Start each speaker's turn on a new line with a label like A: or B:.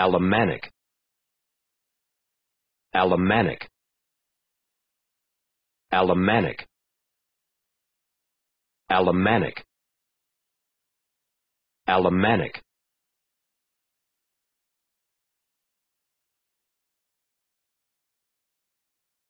A: Alemannic Alemannic Alemannic Alemannic Alemannic